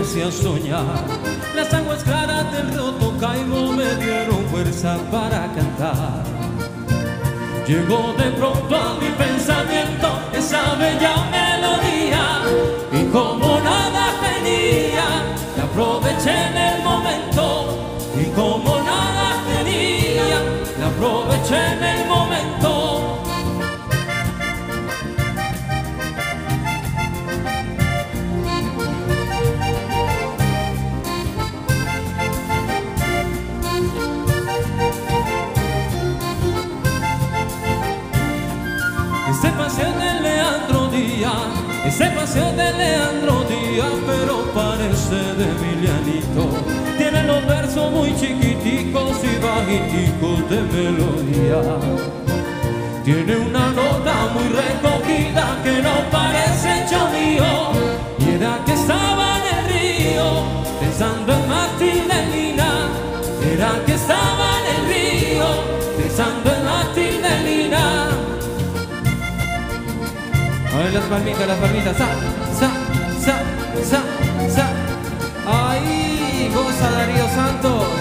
empecé a soñar. Las aguas claras del río Tocaibo me dieron fuerza para cantar. Llegó de pronto a mi pensamiento esa bella melodía y como nada tenía, la aproveché en el momento y como nada tenía, la aproveché en el momento. Paseo de Leandro Díaz, ese paseo de Leandro Díaz, pero parece de Emilianito. Tiene los versos muy chiquiticos y bajiticos de melodía. Tiene una Las palmitas, las palmitas, sa, sa, sa, sa, sa. Ay, goza Darío Santos.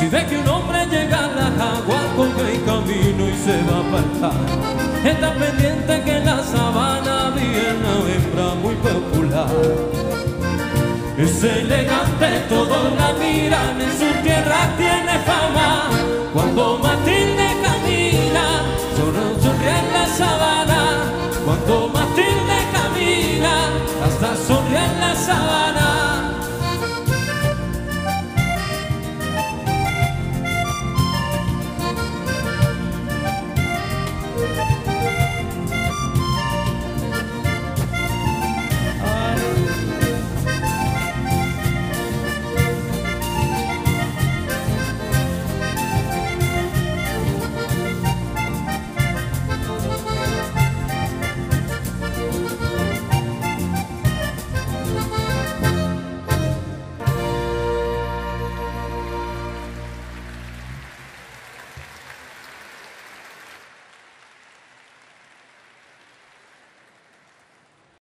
Si ve que un hombre llega a la jagua, coge el camino y se va a apartar. Está pendiente que en la sabana había una hembra muy popular. Es elegante, todos la miran, en su tierra tiene fama. Cuando Martín